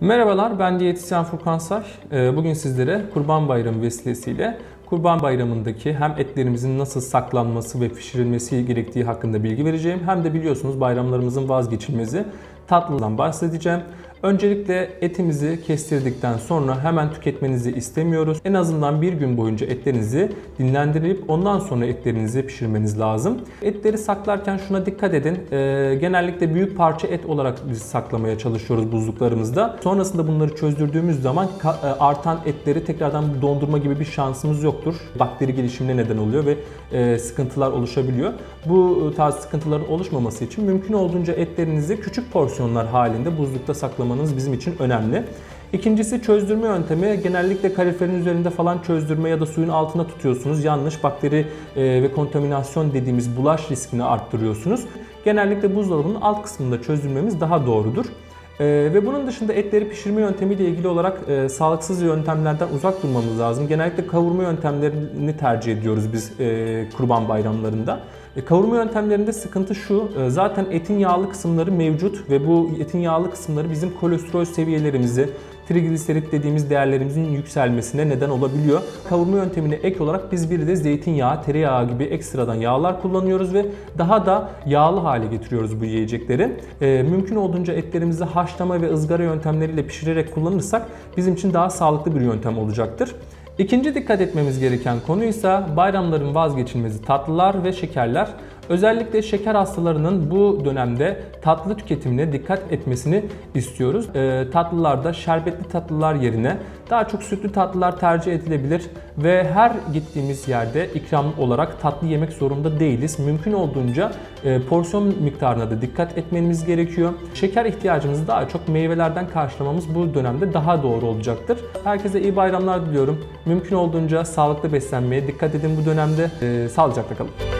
Merhabalar, ben diyetisyen Furkan Say. Ee, Bugün sizlere Kurban Bayramı vesilesiyle Kurban Bayramı'ndaki hem etlerimizin nasıl saklanması ve pişirilmesi gerektiği hakkında bilgi vereceğim. Hem de biliyorsunuz bayramlarımızın vazgeçilmezi tatlıdan bahsedeceğim. Öncelikle etimizi kestirdikten sonra hemen tüketmenizi istemiyoruz. En azından bir gün boyunca etlerinizi dinlendirip ondan sonra etlerinizi pişirmeniz lazım. Etleri saklarken şuna dikkat edin. Ee, genellikle büyük parça et olarak biz saklamaya çalışıyoruz buzluklarımızda. Sonrasında bunları çözdürdüğümüz zaman e, artan etleri tekrardan dondurma gibi bir şansımız yoktur. Bakteri gelişimine neden oluyor ve e, sıkıntılar oluşabiliyor. Bu tarz sıkıntıların oluşmaması için mümkün olduğunca etlerinizi küçük porsiyonlar halinde buzlukta saklamanız bizim için önemli. İkincisi çözdürme yöntemi. Genellikle kaloriferin üzerinde falan çözdürme ya da suyun altına tutuyorsunuz. Yanlış bakteri e, ve kontaminasyon dediğimiz bulaş riskini arttırıyorsunuz. Genellikle buzdolabının alt kısmında çözdürmemiz daha doğrudur. Ee, ve bunun dışında etleri pişirme yöntemiyle ilgili olarak e, sağlıksız yöntemlerden uzak durmamız lazım. Genellikle kavurma yöntemlerini tercih ediyoruz biz e, kurban bayramlarında. E, kavurma yöntemlerinde sıkıntı şu, e, zaten etin yağlı kısımları mevcut ve bu etin yağlı kısımları bizim kolesterol seviyelerimizi, trigliserit dediğimiz değerlerimizin yükselmesine neden olabiliyor. Kavurma yöntemine ek olarak biz bir de zeytinyağı, tereyağı gibi ekstradan yağlar kullanıyoruz ve daha da yağlı hale getiriyoruz bu yiyecekleri. Ee, mümkün olduğunca etlerimizi haşlama ve ızgara yöntemleriyle pişirerek kullanırsak bizim için daha sağlıklı bir yöntem olacaktır. İkinci dikkat etmemiz gereken konu ise bayramların vazgeçilmezi tatlılar ve şekerler. Özellikle şeker hastalarının bu dönemde tatlı tüketimine dikkat etmesini istiyoruz. Ee, tatlılarda şerbetli tatlılar yerine daha çok sütlü tatlılar tercih edilebilir ve her gittiğimiz yerde ikram olarak tatlı yemek zorunda değiliz. Mümkün olduğunca e, porsiyon miktarına da dikkat etmemiz gerekiyor. Şeker ihtiyacımızı daha çok meyvelerden karşılamamız bu dönemde daha doğru olacaktır. Herkese iyi bayramlar diliyorum. Mümkün olduğunca sağlıklı beslenmeye dikkat edin bu dönemde. Ee, sağlıcakla kalın.